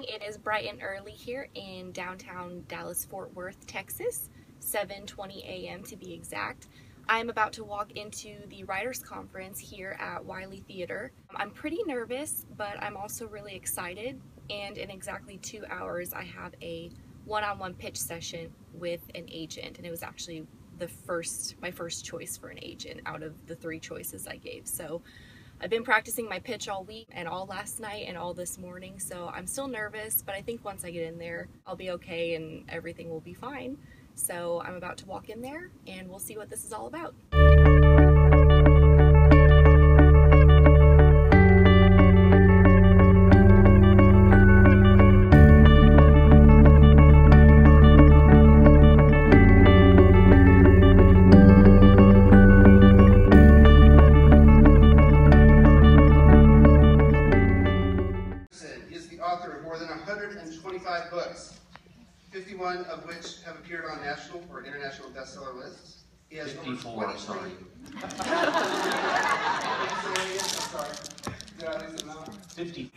morning. It is bright and early here in downtown Dallas-Fort Worth, Texas, 7.20 a.m. to be exact. I'm about to walk into the Writers Conference here at Wyly Theater. I'm pretty nervous, but I'm also really excited. And in exactly two hours, I have a one-on-one -on -one pitch session with an agent. And it was actually the first, my first choice for an agent out of the three choices I gave. So I've been practicing my pitch all week and all last night and all this morning, so I'm still nervous, but I think once I get in there, I'll be okay and everything will be fine. So I'm about to walk in there and we'll see what this is all about. Lists. He has 54, sorry. Fifty.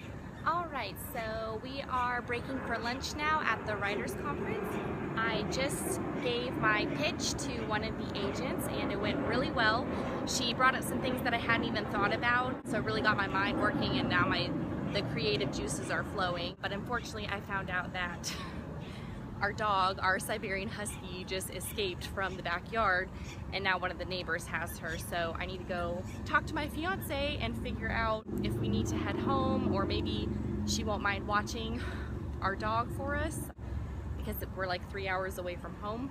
All right, so we are breaking for lunch now at the Writers Conference. I just gave my pitch to one of the agents and it went really well. She brought up some things that I hadn't even thought about, so it really got my mind working and now my the creative juices are flowing. But unfortunately, I found out that our dog, our Siberian Husky, just escaped from the backyard and now one of the neighbors has her. So I need to go talk to my fiance and figure out if we need to head home or maybe she won't mind watching our dog for us because we're like three hours away from home.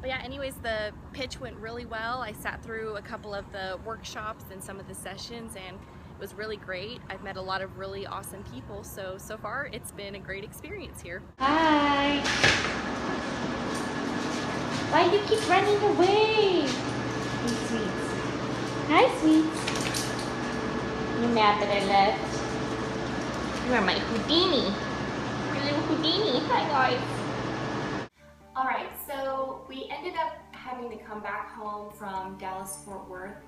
But yeah, anyways, the pitch went really well. I sat through a couple of the workshops and some of the sessions and it was really great. I've met a lot of really awesome people, so, so far it's been a great experience here. Hi! Why do you keep running away? Hey, sweets. Hi, sweets. You mad that I left? You are my Houdini. Your little Houdini. Hi, guys. Alright, so we ended up having to come back home from Dallas-Fort Worth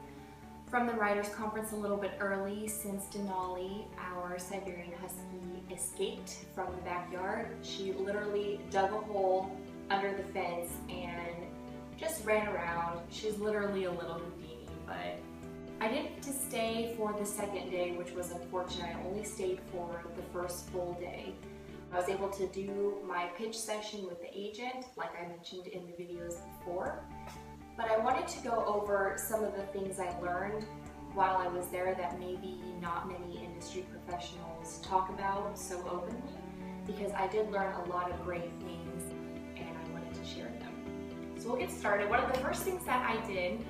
from the Writers Conference a little bit early since Denali, our Siberian Husky, escaped from the backyard. She literally dug a hole under the fence and just ran around. She's literally a little Houdini, but I didn't get to stay for the second day, which was unfortunate. I only stayed for the first full day. I was able to do my pitch session with the agent, like I mentioned in the videos before but I wanted to go over some of the things I learned while I was there that maybe not many industry professionals talk about so openly because I did learn a lot of great things and I wanted to share them. So we'll get started. One of the first things that I did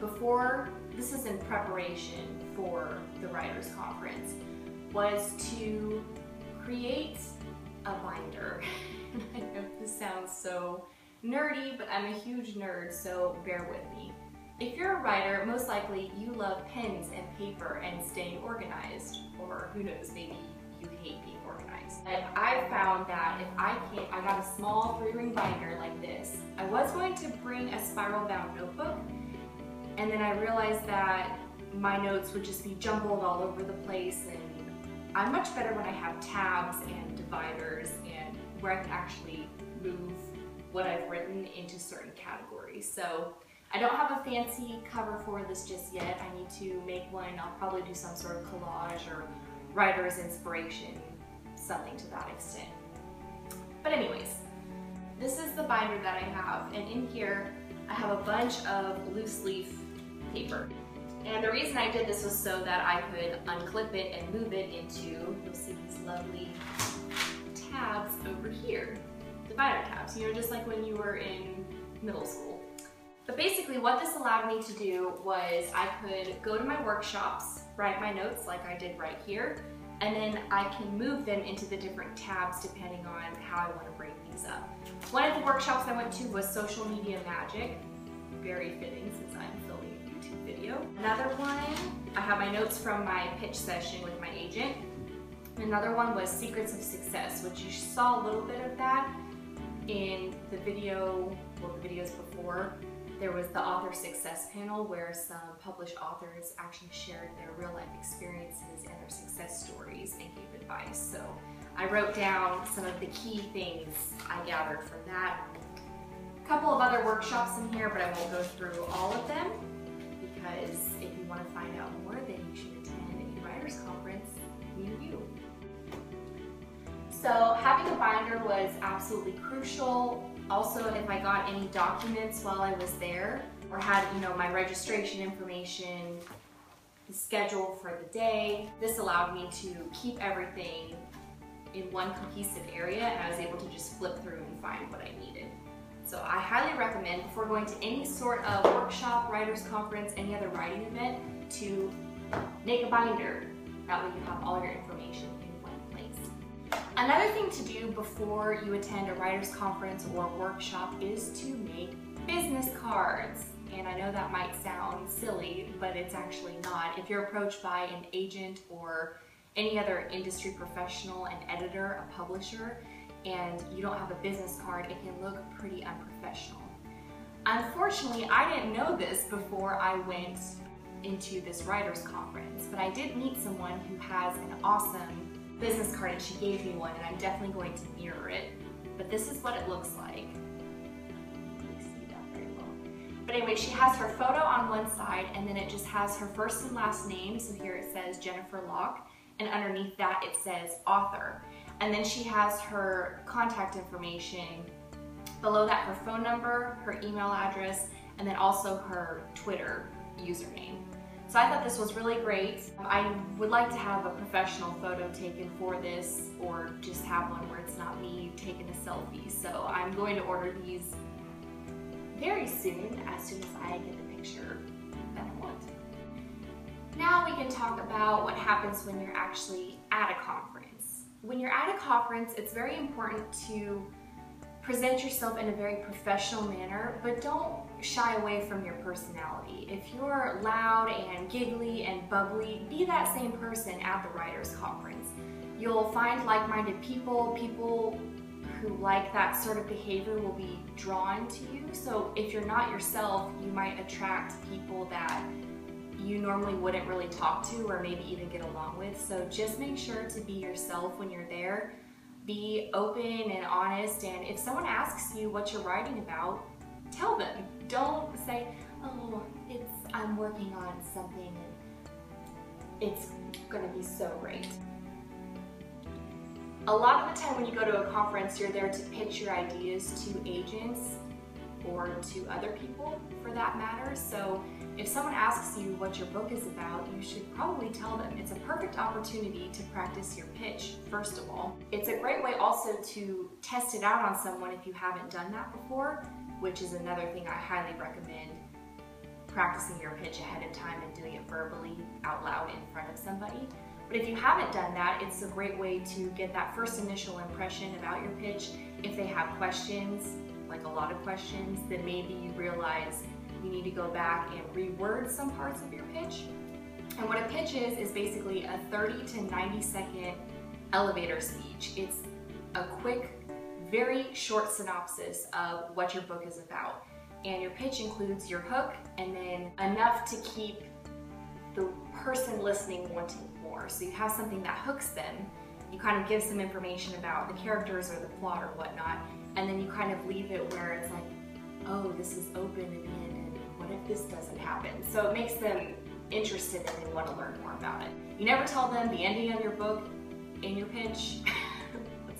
before, this is in preparation for the Writers Conference, was to create a binder. I know this sounds so nerdy, but I'm a huge nerd, so bear with me. If you're a writer, most likely you love pens and paper and staying organized, or who knows, maybe you hate being organized. And I found that if I can't, I got a small three ring binder like this. I was going to bring a spiral bound notebook, and then I realized that my notes would just be jumbled all over the place, and I'm much better when I have tabs and dividers and where I can actually move what I've written into certain categories. So I don't have a fancy cover for this just yet. I need to make one. I'll probably do some sort of collage or writer's inspiration, something to that extent. But anyways, this is the binder that I have. And in here, I have a bunch of loose leaf paper. And the reason I did this was so that I could unclip it and move it into, you'll see these lovely tabs over here divider tabs, you know, just like when you were in middle school. But basically what this allowed me to do was I could go to my workshops, write my notes like I did right here, and then I can move them into the different tabs depending on how I want to break these up. One of the workshops I went to was social media magic, very fitting since I'm filming a YouTube video. Another one, I have my notes from my pitch session with my agent. Another one was secrets of success, which you saw a little bit of that in the video, well the videos before, there was the author success panel where some published authors actually shared their real life experiences and their success stories and gave advice. So I wrote down some of the key things I gathered from that. A couple of other workshops in here, but I won't go through all of them because if you want to find out more, then you should attend a writer's conference near you. So having a binder was absolutely crucial. Also, if I got any documents while I was there or had, you know, my registration information, the schedule for the day, this allowed me to keep everything in one cohesive area and I was able to just flip through and find what I needed. So I highly recommend before going to any sort of workshop, writer's conference, any other writing event to make a binder. That way you have all your Another thing to do before you attend a writer's conference or workshop is to make business cards. And I know that might sound silly, but it's actually not. If you're approached by an agent or any other industry professional, an editor, a publisher, and you don't have a business card, it can look pretty unprofessional. Unfortunately, I didn't know this before I went into this writer's conference, but I did meet someone who has an awesome business card and she gave me one and I'm definitely going to mirror it. But this is what it looks like. But anyway, she has her photo on one side and then it just has her first and last name. So here it says Jennifer Locke and underneath that it says author. And then she has her contact information. Below that, her phone number, her email address, and then also her Twitter username. So I thought this was really great. I would like to have a professional photo taken for this or just have one where it's not me taking a selfie. So I'm going to order these very soon, as soon as I get the picture that I want. Now we can talk about what happens when you're actually at a conference. When you're at a conference, it's very important to present yourself in a very professional manner, but don't shy away from your personality. If you're loud and giggly and bubbly, be that same person at the writers conference. You'll find like-minded people, people who like that sort of behavior will be drawn to you. So if you're not yourself, you might attract people that you normally wouldn't really talk to or maybe even get along with. So just make sure to be yourself when you're there. Be open and honest and if someone asks you what you're writing about, tell them. Don't say, oh, it's I'm working on something and it's gonna be so great. A lot of the time when you go to a conference, you're there to pitch your ideas to agents or to other people for that matter. So if someone asks you what your book is about, you should probably tell them. It's a perfect opportunity to practice your pitch, first of all. It's a great way also to test it out on someone if you haven't done that before, which is another thing I highly recommend practicing your pitch ahead of time and doing it verbally out loud in front of somebody. But if you haven't done that, it's a great way to get that first initial impression about your pitch. If they have questions, like a lot of questions, then maybe you realize you need to go back and reword some parts of your pitch. And what a pitch is, is basically a 30 to 90 second elevator speech. It's a quick, very short synopsis of what your book is about. And your pitch includes your hook and then enough to keep the person listening wanting more. So you have something that hooks them, you kind of give some information about the characters or the plot or whatnot, and then you kind of leave it where it's like, oh, this is open and what if this doesn't happen? So it makes them interested and they want to learn more about it. You never tell them the ending of your book in your pitch.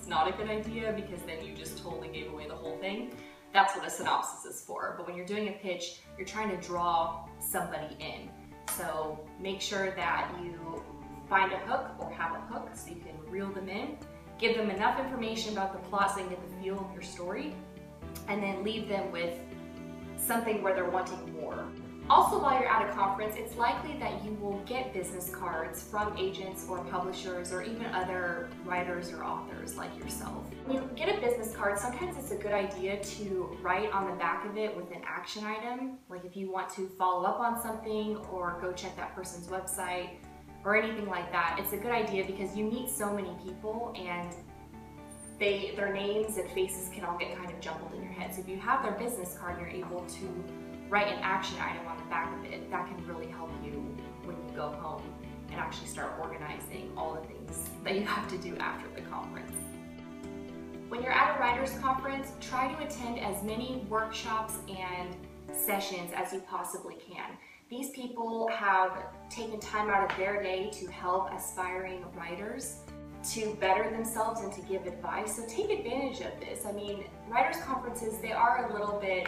Not a good idea because then you just totally gave away the whole thing. That's what a synopsis is for. But when you're doing a pitch, you're trying to draw somebody in. So make sure that you find a hook or have a hook so you can reel them in. Give them enough information about the plot so they get the feel of your story. And then leave them with something where they're wanting more. Also, while you're at a conference, it's likely that you will get business cards from agents or publishers or even other writers or authors like yourself. When you get a business card, sometimes it's a good idea to write on the back of it with an action item. Like if you want to follow up on something or go check that person's website or anything like that, it's a good idea because you meet so many people and they their names and faces can all get kind of jumbled in your head. So if you have their business card, and you're able to write an action item on the back of it. That can really help you when you go home and actually start organizing all the things that you have to do after the conference. When you're at a writer's conference, try to attend as many workshops and sessions as you possibly can. These people have taken time out of their day to help aspiring writers to better themselves and to give advice. So take advantage of this. I mean, writers conferences, they are a little bit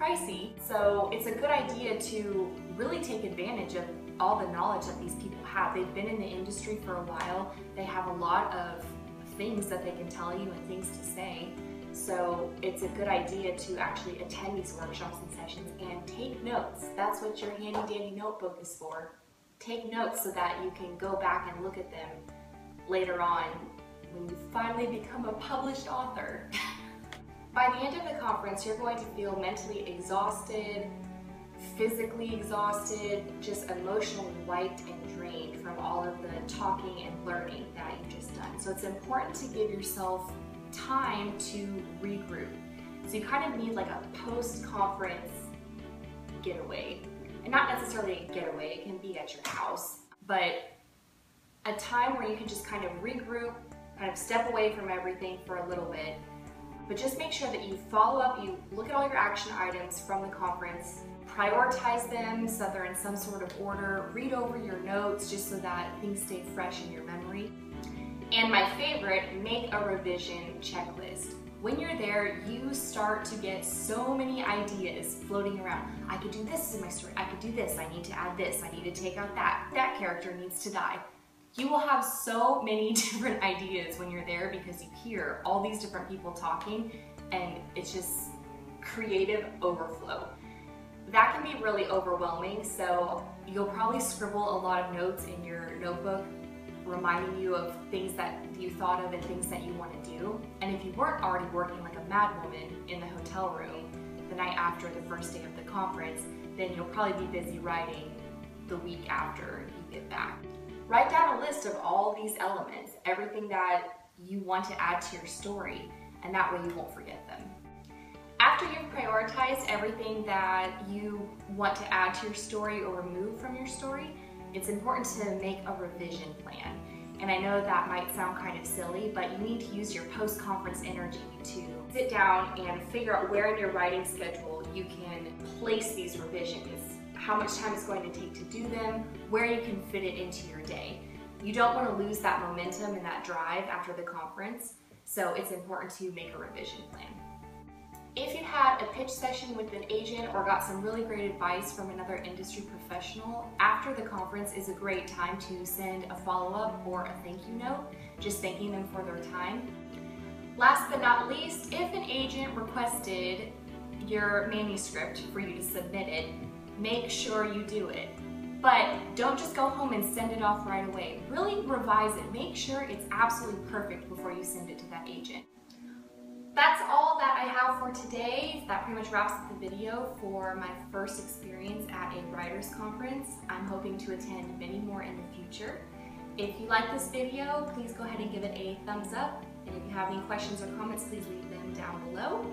pricey. So it's a good idea to really take advantage of all the knowledge that these people have. They've been in the industry for a while. They have a lot of things that they can tell you and things to say. So it's a good idea to actually attend these workshops and sessions and take notes. That's what your handy dandy notebook is for. Take notes so that you can go back and look at them later on when you finally become a published author. By the end of the conference, you're going to feel mentally exhausted, physically exhausted, just emotionally wiped and drained from all of the talking and learning that you've just done. So it's important to give yourself time to regroup. So you kind of need like a post-conference getaway. And not necessarily a getaway, it can be at your house, but a time where you can just kind of regroup, kind of step away from everything for a little bit. But just make sure that you follow up, you look at all your action items from the conference, prioritize them so they're in some sort of order, read over your notes just so that things stay fresh in your memory. And my favorite, make a revision checklist. When you're there, you start to get so many ideas floating around. I could do this in my story. I could do this. I need to add this. I need to take out that. That character needs to die. You will have so many different ideas when you're there because you hear all these different people talking and it's just creative overflow. That can be really overwhelming, so you'll probably scribble a lot of notes in your notebook reminding you of things that you thought of and things that you want to do. And if you weren't already working like a madwoman in the hotel room the night after the first day of the conference, then you'll probably be busy writing the week after you get back. Write down a list of all these elements, everything that you want to add to your story, and that way you won't forget them. After you've prioritized everything that you want to add to your story or remove from your story, it's important to make a revision plan. And I know that might sound kind of silly, but you need to use your post-conference energy to sit down and figure out where in your writing schedule you can place these revisions, how much time it's going to take to do them, where you can fit it into your day. You don't want to lose that momentum and that drive after the conference, so it's important to make a revision plan. If you had a pitch session with an agent or got some really great advice from another industry professional, after the conference is a great time to send a follow-up or a thank you note, just thanking them for their time. Last but not least, if an agent requested your manuscript for you to submit it, make sure you do it. But don't just go home and send it off right away. Really revise it. Make sure it's absolutely perfect before you send it to that agent. That's all that I have for today. That pretty much wraps up the video for my first experience at a writer's conference. I'm hoping to attend many more in the future. If you like this video, please go ahead and give it a thumbs up. And if you have any questions or comments, please leave them down below.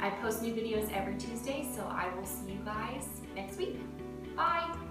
I post new videos every Tuesday, so I will see you guys next week. Bye!